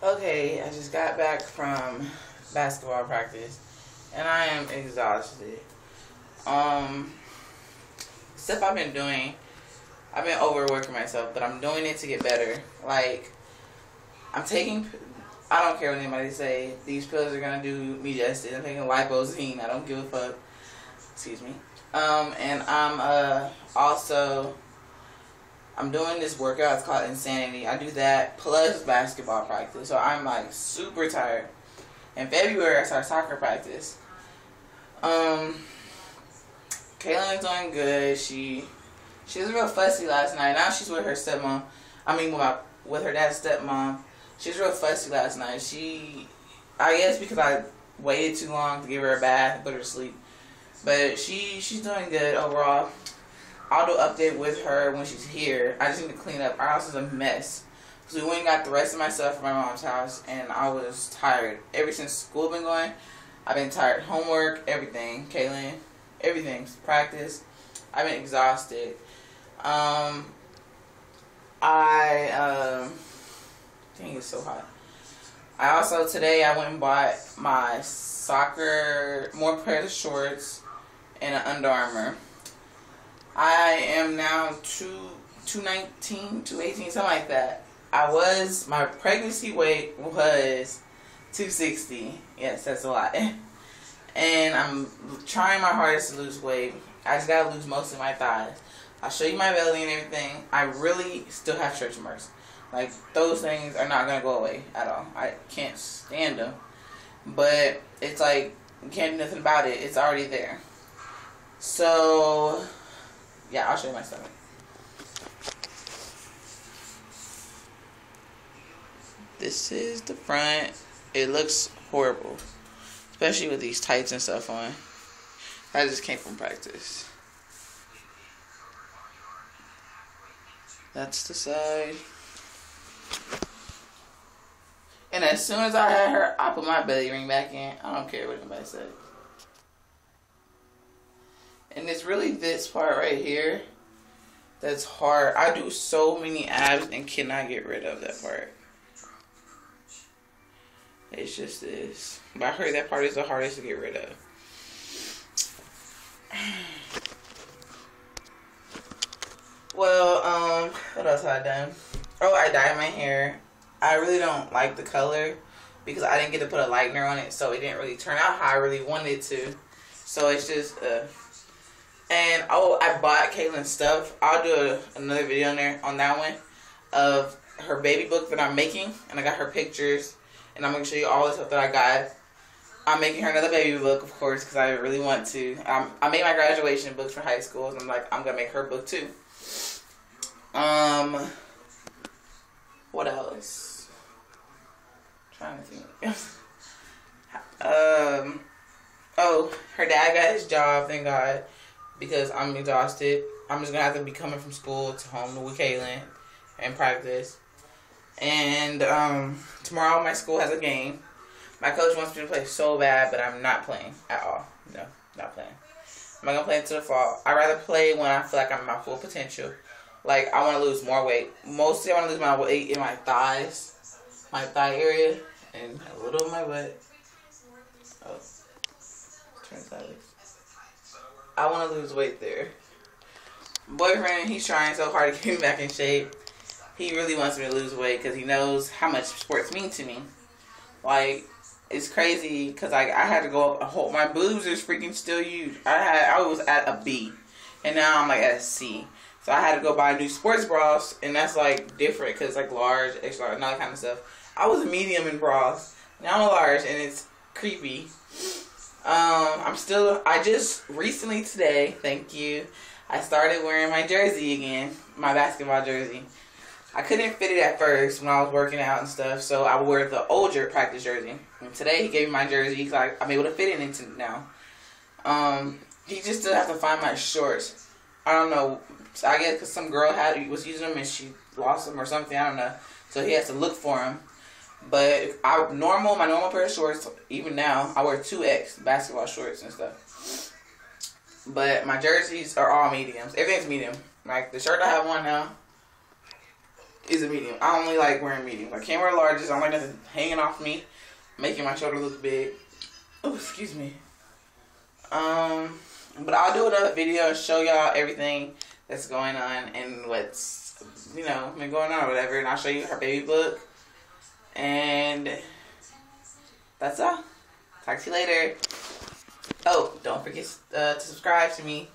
Okay, I just got back from basketball practice and I am exhausted. Um, stuff I've been doing, I've been overworking myself, but I'm doing it to get better. Like, I'm taking, I don't care what anybody say, these pills are gonna do me justice. I'm taking lipozene, I don't give a fuck. Excuse me. Um, and I'm uh also I'm doing this workout. It's called Insanity. I do that plus basketball practice. So I'm like super tired. In February, I start soccer practice. Um, Kailyn's doing good. She she was real fussy last night. Now she's with her stepmom. I mean, with, my, with her dad's stepmom. She was real fussy last night. She, I guess because I waited too long to give her a bath put her to sleep. But she she's doing good overall. Do update with her when she's here. I just need to clean up. Our house is a mess. So we went and got the rest of my stuff from my mom's house, and I was tired. Ever since school been going, I've been tired. Homework, everything. Kailyn, everything. Practice. I've been exhausted. Um, I, um, dang, it's so hot. I also, today, I went and bought my soccer, more pairs of shorts, and an Under Armour. I am now two, 219, 218, something like that. I was, my pregnancy weight was 260. Yes, that's a lot. And I'm trying my hardest to lose weight. I just gotta lose most of my thighs. I'll show you my belly and everything. I really still have stretch marks. Like, those things are not gonna go away at all. I can't stand them. But it's like, you can't do nothing about it. It's already there. So, yeah, I'll show you my stomach. This is the front. It looks horrible. Especially with these tights and stuff on. I just came from practice. That's the side. And as soon as I had her, I put my belly ring back in. I don't care what anybody says. And it's really this part right here that's hard. I do so many abs and cannot get rid of that part. It's just this. But I heard that part is the hardest to get rid of. Well, um, what else have I done? Oh, I dyed my hair. I really don't like the color because I didn't get to put a lightener on it, so it didn't really turn out how I really wanted to. So it's just, uh, oh, I bought Kailyn's stuff. I'll do a, another video on there on that one of her baby book that I'm making, and I got her pictures, and I'm gonna show you all the stuff that I got. I'm making her another baby book, of course, because I really want to. I made my graduation books for high school, and I'm like, I'm gonna make her book too. Um, what else? I'm trying to think. um, oh, her dad got his job, thank God because I'm exhausted. I'm just gonna have to be coming from school to home with Kailyn and practice. And um, tomorrow my school has a game. My coach wants me to play so bad, but I'm not playing at all. No, not playing. I'm not gonna play until the fall. I rather play when I feel like I'm at my full potential. Like I want to lose more weight. Mostly I want to lose my weight in my thighs, my thigh area, and a little of my butt. Oh, turn sideways. I want to lose weight there. Boyfriend, he's trying so hard to get me back in shape. He really wants me to lose weight because he knows how much sports mean to me. Like, it's crazy because I, I had to go up a whole, my boobs is freaking still huge. I had, I was at a B and now I'm like at a C. So I had to go buy new sports bras and that's like different because like large, extra and all that kind of stuff. I was a medium in bras. Now I'm a large and it's creepy. Um, I'm still, I just recently today, thank you, I started wearing my jersey again, my basketball jersey. I couldn't fit it at first when I was working out and stuff, so I wore the older practice jersey. And today he gave me my jersey, I, I'm able to fit it into now. Um, he just still have to find my shorts. I don't know. I guess because some girl had was using them and she lost them or something. I don't know. So he has to look for them. But I normal my normal pair of shorts, even now, I wear two X basketball shorts and stuff. But my jerseys are all mediums. Everything's medium. Like the shirt I have on now is a medium. I only like wearing mediums. I can't wear larges. I don't like nothing hanging off me, making my shoulder look big. Oh, excuse me. Um, but I'll do another video and show y'all everything that's going on and what's you know been going on or whatever, and I'll show you her baby book. And that's all. Talk to you later. Oh, don't forget uh, to subscribe to me